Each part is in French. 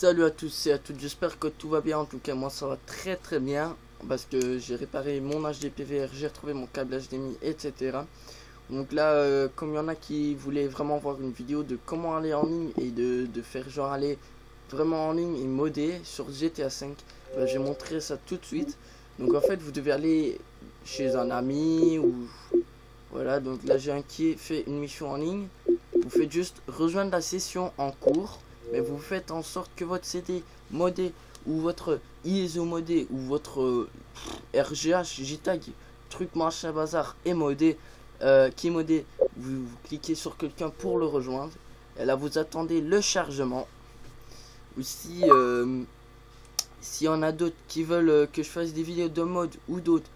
Salut à tous et à toutes, j'espère que tout va bien, en tout cas moi ça va très très bien parce que j'ai réparé mon HDPVR, j'ai retrouvé mon câble HDMI, etc. Donc là, euh, comme il y en a qui voulaient vraiment voir une vidéo de comment aller en ligne et de, faire genre aller vraiment en ligne et modder sur GTA 5, bah, je vais montrer ça tout de suite. Donc en fait, vous devez aller chez un ami ou... Voilà, donc là j'ai un qui fait une mission en ligne. Vous faites juste rejoindre la session en cours mais vous faites en sorte que votre CD modé ou votre ISO modé ou votre RGH, JTAG, truc machin bazar est modé, euh, qui est modé, vous, cliquez sur quelqu'un pour le rejoindre. Et là vous attendez le chargement. Ou si euh, a d'autres qui veulent euh, que je fasse des vidéos de mode ou d'autres.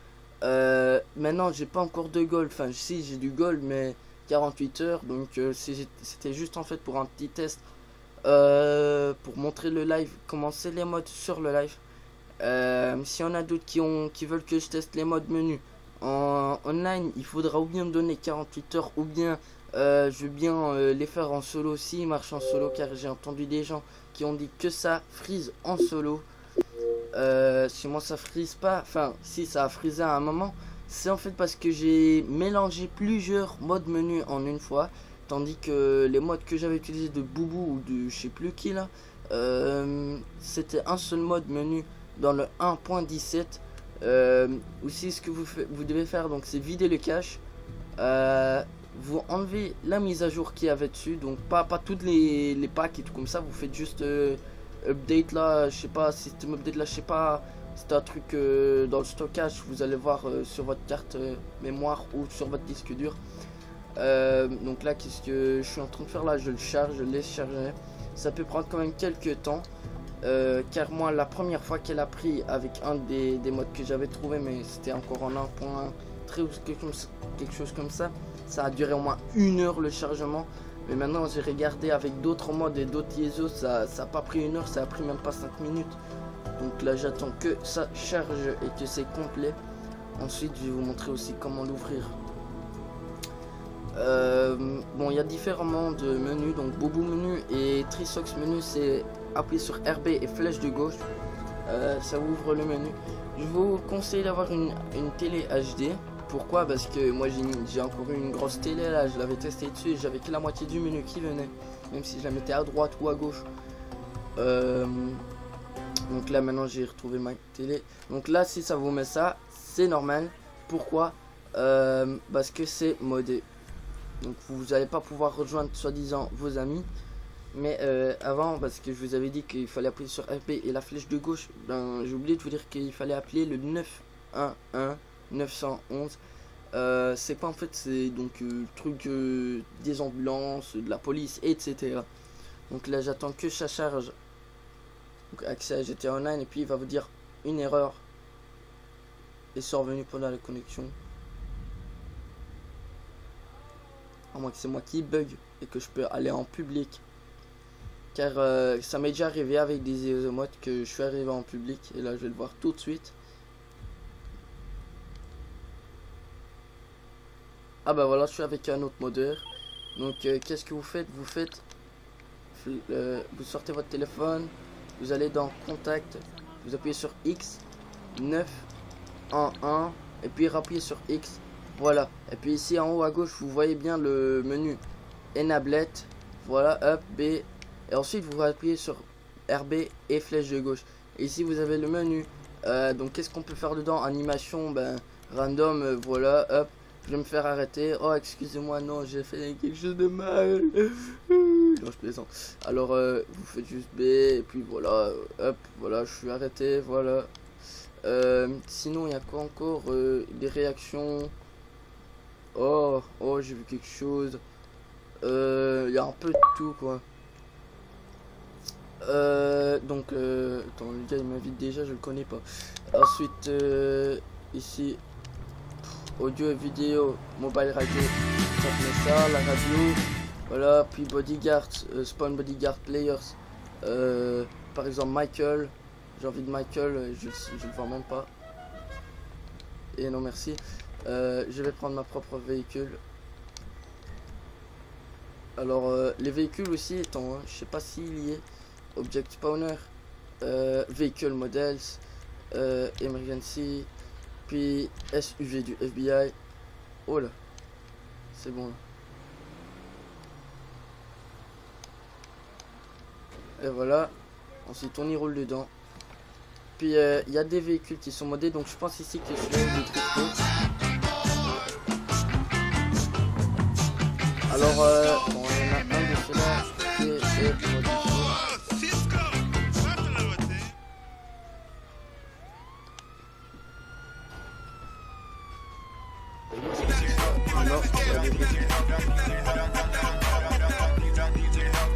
maintenant j'ai pas encore de gold, enfin si j'ai du gold mais 48 heures donc c'était juste en fait pour un petit test euh, pour montrer le live, commencer les modes sur le live. Euh, si on a d'autres qui, ont, qui veulent que je teste les modes menus en online, il faudra ou bien me donner 48 heures ou bien euh, je veux bien les faire en solo s'ils marchent en solo car j'ai entendu des gens qui ont dit que ça frise en solo. si moi ça frise pas, enfin si ça a frisé à un moment, c'est en fait parce que j'ai mélangé plusieurs modes menus en une fois. Tandis que les modes que j'avais utilisé de Boubou ou de je sais plus qui là, euh, c'était un seul mode menu dans le 1.17. Euh, aussi ce que vous, vous devez faire donc c'est vider le cache. Euh, vous enlevez la mise à jour qui avait dessus, donc pas, pas toutes les, les packs et tout comme ça, vous faites juste update là, je sais pas, système update là, je sais pas, c'est un truc dans le stockage, vous allez voir sur votre carte mémoire ou sur votre disque dur. Euh, donc là, qu'est-ce que je suis en train de faire là? Je le charge, je laisse charger. Ça peut prendre quand même quelques temps. Euh, car moi, la première fois qu'elle a pris avec un des, modes que j'avais trouvé, mais c'était encore en 1.3 ou quelque chose comme ça, ça a duré au moins une heure le chargement. Mais maintenant, j'ai regardé avec d'autres modes et d'autres ISO, ça n'a pas pris une heure, ça a pris même pas 5 minutes. Donc là, j'attends que ça charge et que c'est complet. Ensuite, je vais vous montrer aussi comment l'ouvrir. Euh, bon, il y a différents menus, donc Bobo menu et Trisox menu, c'est appuyer sur RB et flèche de gauche, euh, ça ouvre le menu. Je vous conseille d'avoir une, télé HD. Pourquoi? Parce que moi j'ai encore une grosse télé là, je l'avais testé dessus et j'avais que la moitié du menu qui venait, même si je la mettais à droite ou à gauche. Euh, donc là maintenant j'ai retrouvé ma télé. Donc là si ça vous met ça, c'est normal. Pourquoi? Parce que c'est modé. Donc vous n'allez pas pouvoir rejoindre soi-disant vos amis. Mais euh, avant, parce que je vous avais dit qu'il fallait appuyer sur RP et la flèche de gauche, ben, j'ai oublié de vous dire qu'il fallait appeler le 911 911. Euh, c'est pas en fait C'est donc euh, le truc des ambulances, de la police, etc. Donc là, j'attends que ça charge. Donc accès à GTA Online et puis il va vous dire une erreur est survenue pendant la connexion. À moins que c'est moi qui bug et que je peux aller en public. Car euh, ça m'est déjà arrivé avec des isomotes que je suis arrivé en public. Et là, je vais le voir tout de suite. Ah bah voilà, je suis avec un autre modeur. Donc, euh, qu'est-ce que vous faites? Vous faites... Euh, vous sortez votre téléphone. Vous allez dans Contact. Vous appuyez sur X. 9 1 1. Et puis, rappuyez sur X. Voilà. Et puis ici en haut à gauche, vous voyez bien le menu Enablet. Voilà, up, B. Et ensuite, vous appuyez sur RB et flèche de gauche. Et ici, vous avez le menu. Euh, donc, qu'est-ce qu'on peut faire dedans? Animation, ben, random, euh, voilà, hop. Je vais me faire arrêter. Oh, excusez-moi, non, j'ai fait quelque chose de mal. non, je plaisante. Alors, euh, vous faites juste B, et puis voilà, hop, voilà, je suis arrêté, voilà. sinon, il y a quoi encore? Des réactions. Oh, oh, j'ai vu quelque chose. Euh, il y a un peu de tout, quoi. Euh, donc, euh, le gars, il m'invite déjà, je le connais pas. Ensuite, euh, ici, audio et vidéo, mobile radio. Ça ça, la radio. Voilà, puis bodyguard, spawn bodyguard players. par exemple, Michael. J'ai envie de Michael, je, je le vois même pas. Et non, merci. Euh, je vais prendre ma propre véhicule. Alors, euh, les véhicules aussi étant, hein, je sais pas s'il y est. Object Spawner, euh, Vehicle Models, euh, Emergency, puis SUV du FBI. Oh là, c'est bon là. Et voilà, ensuite on y roule dedans. Puis il y a des véhicules qui sont modés, donc je pense ici que celui-là est Alors, euh, bon, en a un de ceux-là qui est.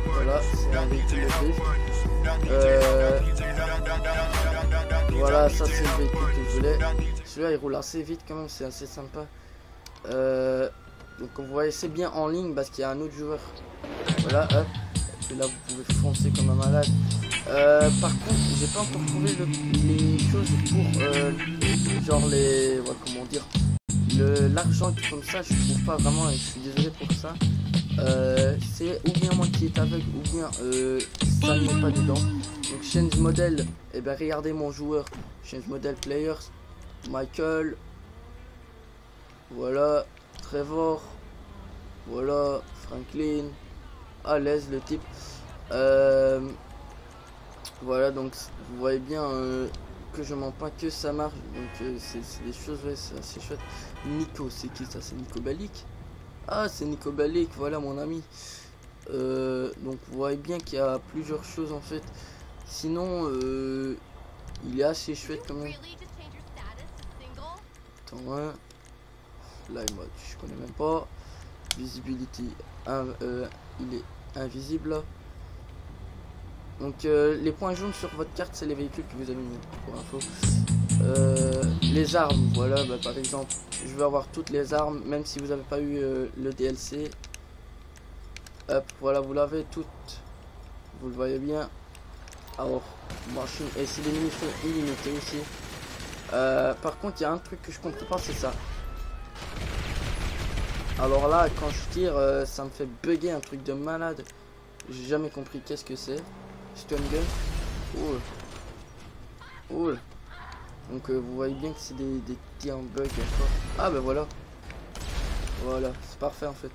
Voilà, c'est un véhicule de. Euh, voilà, ça c'est le véhicule que je voulais. Celui-là il roule assez vite quand même, c'est assez sympa. Euh, donc vous voyez c'est bien en ligne parce qu'il y a un autre joueur. Voilà, hop. Et là vous pouvez foncer comme un malade. Euh, par contre, j'ai pas encore trouvé le- les choses pour euh, genre les comment dire l'argent comme ça, je trouve pas vraiment et je suis désolé pour ça. Euh, c'est ou bien moi qui est aveugle ou bien euh, ça n'est pas dedans. Donc change model, et ben regardez mon joueur, change model players, Michael, voilà, Trevor, voilà, Franklin, à l'aise le type. Euh, voilà donc vous voyez bien euh, que je mens pas que ça marche donc euh, c'est des choses ouais c'est assez chouette. Nico c'est qui ça? C'est Nico Balik? Ah c'est Nico Balik voilà mon ami. Donc vous voyez bien qu'il y a plusieurs choses en fait. Sinon il est assez chouette quand même. Attends, hein. Live mode, je connais même pas. Visibility, euh, il est invisible. Donc euh, les points jaunes sur votre carte, c'est les véhicules que vous avez mis pour info. Euh, les armes, voilà, bah, par exemple, je veux avoir toutes les armes, même si vous n'avez pas eu le DLC. Hop, voilà, vous l'avez toutes. Vous le voyez bien. Alors, machine, et c'est des munitions illimitées aussi. Par contre, il y a un truc que je comprends pas, c'est ça. Alors là, quand je tire, euh, ça me fait bugger un truc de malade. J'ai jamais compris qu'est-ce que c'est. Stun gun. Ouh. Ouh. Donc euh, vous voyez bien que c'est des, des tirs en bug. Ah ben voilà. Voilà, c'est parfait en fait.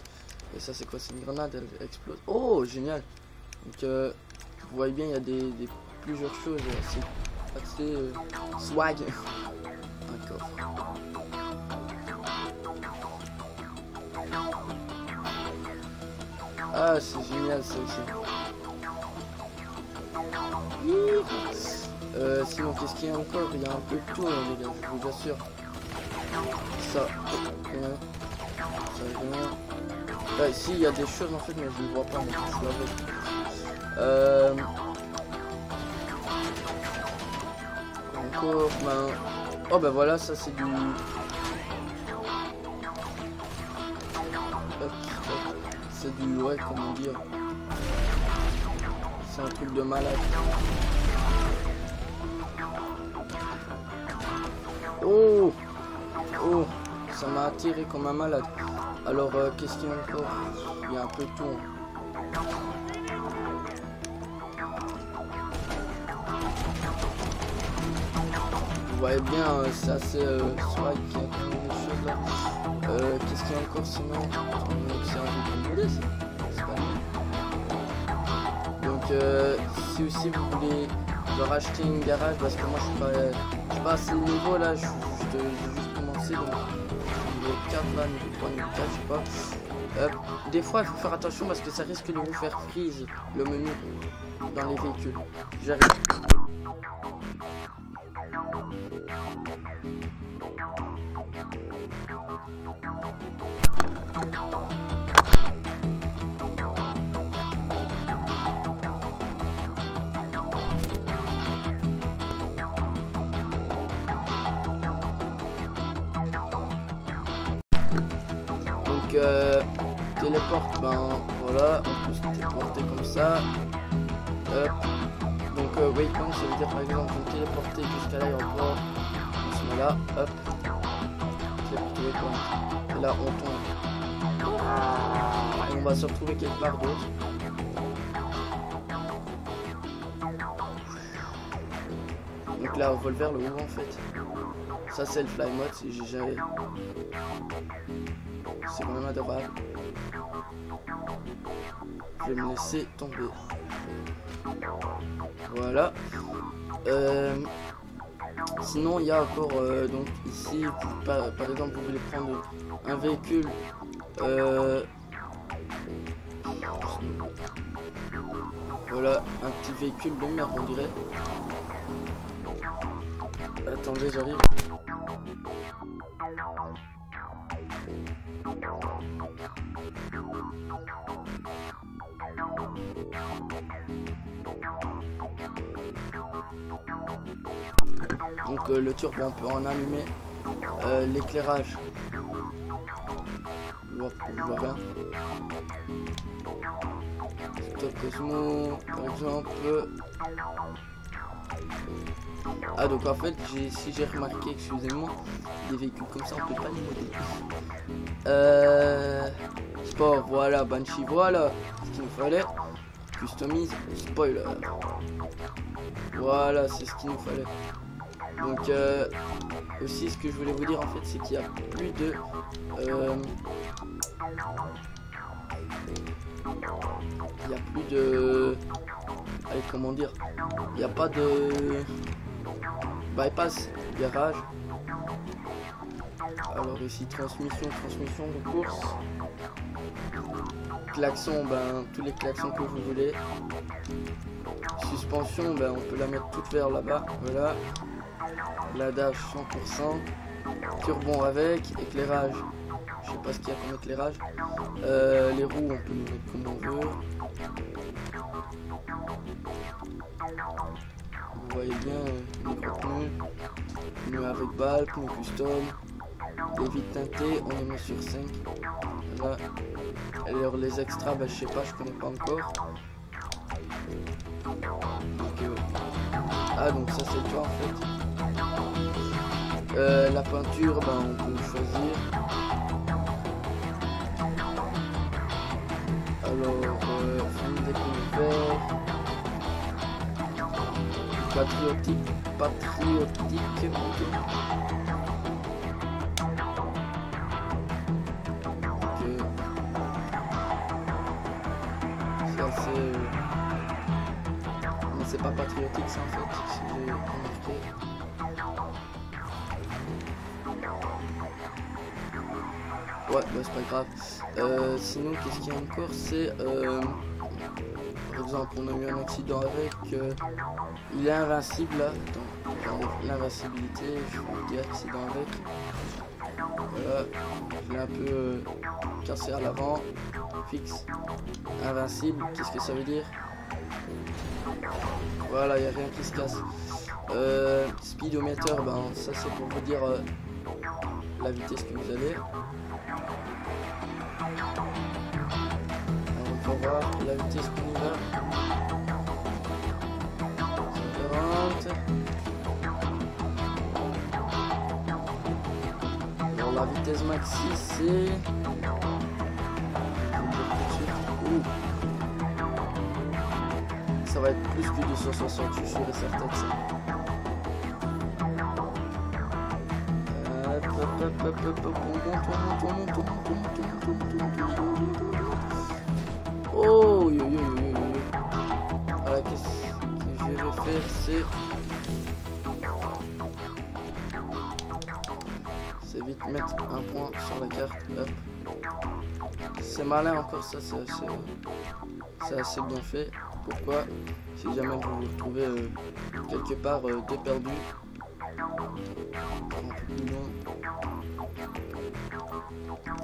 Et ça c'est quoi? C'est une grenade, elle explose. Oh, génial. Donc euh, vous voyez bien, il y a plusieurs choses. euh, C'est assez swag. Coffre. Ah, c'est génial ça aussi. Euh, sinon, qu'est-ce qu'il y a encore? Il y a un peu de tout, hein, les gars, je vous assure. Ça. Ça. Là, ici, il y a des choses en fait, mais je ne vois pas, mais je. Euh... Encore, ben... Oh, ben voilà, ça c'est du... C'est du... Ouais, comment dire... C'est un truc de malade. Oh Oh Ça m'a attiré comme un malade. Alors, euh, qu'est-ce qu'il y a encore Il y a un peu de tout. Voyez bien, euh, c'est euh, même des choses là. Euh, qu'est-ce qu'il y a encore sinon? C'est un peu ça. C'est pas mal. Donc, euh, si aussi vous voulez leur acheter une garage, parce que moi je suis pas, je suis assez niveau là, je suis juste, juste commencé donc niveau 4 là, niveau 3, niveau 4, je sais pas. Des fois il faut faire attention parce que ça risque de vous faire freeze le menu dans les véhicules. J'arrive. Euh, téléporte, ben voilà, on peut se téléporter comme ça. Hop. Donc euh, waypoint, ça veut dire par exemple on téléporter jusqu'à l'aéroport. On se met là, hop. Téléporter waypoint. Et là on tombe. Et on va se retrouver quelque part d'autre. Donc là, on vole vers le haut en fait. Ça, c'est le fly mode, si j'ai jamais. C'est vraiment adorable. Je vais me laisser tomber. Voilà. Euh, sinon, il y a encore, euh, donc ici, par, par, exemple, vous voulez prendre un véhicule. Euh, voilà, un petit véhicule de merde, on dirait. Attendez, j'arrive. Donc euh, le turbo on peut en allumer. Euh, L'éclairage. Vois, je vois rien. Stop Cosmo, par exemple. Ah donc en fait si j'ai remarqué, excusez-moi, des véhicules comme ça on peut pas les modder. Euh, sport, voilà, Banshee, voilà ce qu'il nous fallait. Customise, spoiler. Voilà, c'est ce qu'il nous fallait. Donc euh, aussi ce que je voulais vous dire en fait c'est qu'il y a plus de euh, il y a plus de allez comment dire il n'y a pas de bypass garage. Alors ici transmission transmission de course. Klaxon ben tous les klaxons que vous voulez. Suspension ben on peut la mettre toute vers là-bas voilà. La dash 100%, turbon avec, éclairage, je sais pas ce qu'il y a comme éclairage, euh, les roues on peut les mettre comme on veut, vous voyez bien euh, les gros pneus, pneus avec balle, pneus custom, les vitres teintées, on les met sur 5, voilà, alors les extras, bah, je sais pas, je connais pas encore, euh, ah donc ça c'est toi en fait. Euh, la peinture, ben, on peut choisir. Alors, euh, des vert. Patriotique, patriotique. Ça c'est... Euh, mais c'est pas patriotique ça en fait, remarqué. Bah, c'est pas grave. Euh, sinon, qu'est-ce qu'il y a encore? C'est. Euh, par exemple, on a eu un accident avec. Euh, il est invincible là. l'invincibilité. Je vous dire accident avec. Voilà. Je l'ai un peu cassé à l'avant. Fixe. Invincible. Qu'est-ce que ça veut dire? Voilà, il n'y a rien qui se casse. Speedometer, ben ça c'est pour vous dire la vitesse que vous avez. Va voir la vitesse qu'on y va. 140. Alors la vitesse maxi c'est... Ça va être plus que 260, je suis sûr certain de ça. Oh, c'est... Vite mettre un point sur la carte. C'est malin encore, ça, c'est assez... assez bien fait. Pourquoi? Si jamais vous vous retrouvez euh, quelque part euh, déperdu,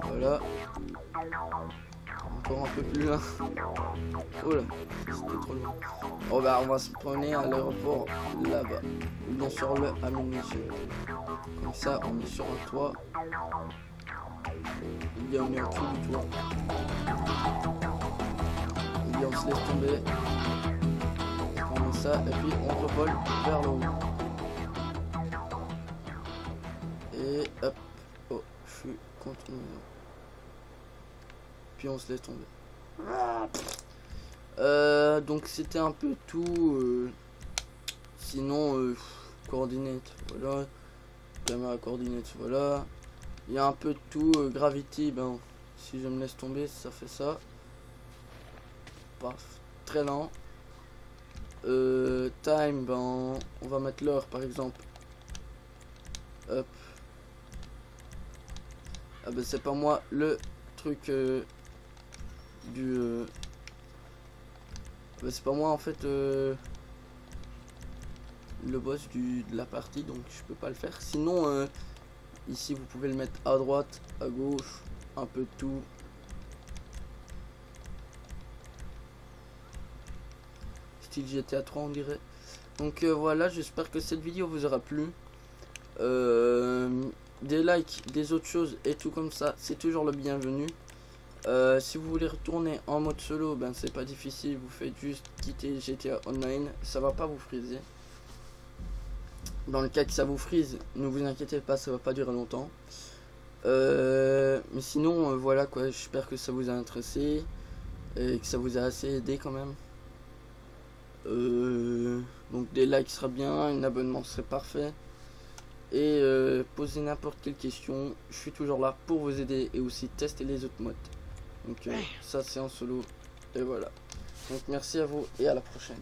voilà. Un peu plus loin. Oh là, c'était trop loin. Oh bah on va se promener à l'aéroport là-bas. Bien sur le ammunition. Comme ça on est sur un toit. Il y a un du toit. Et bien on se laisse tomber. On met ça et puis on revole vers le haut. Et hop. Oh, je suis contre Puis on se laisse tomber. Euh, donc c'était un peu tout. Euh, sinon, euh, coordinate, voilà. Caméra coordinate, voilà. Il y a un peu de tout. euh, gravity, ben, si je me laisse tomber, ça fait ça. Paf, très lent. Time, ben, on va mettre l'heure par exemple. Hop. Ah ben c'est pas moi le truc du... euh, ben, c'est pas moi en fait euh, le boss de la partie donc je peux pas le faire. Sinon euh, ici vous pouvez le mettre à droite, à gauche, un peu de tout. Style GTA 3 on dirait. Donc voilà, j'espère que cette vidéo vous aura plu. Des likes, des autres choses et tout comme ça, c'est toujours le bienvenu. Euh, si vous voulez retourner en mode solo, ben c'est pas difficile, vous faites juste quitter GTA Online, ça va pas vous friser. Dans le cas que ça vous frise, ne vous inquiétez pas, ça va pas durer longtemps. Euh, mais sinon, euh, voilà quoi, j'espère que ça vous a intéressé et que ça vous a assez aidé quand même. Donc des likes sera bien, un abonnement serait parfait. Et posez n'importe quelle question, je suis toujours là pour vous aider et aussi tester les autres modes. Donc ça c'est en solo et voilà. Donc merci à vous et à la prochaine.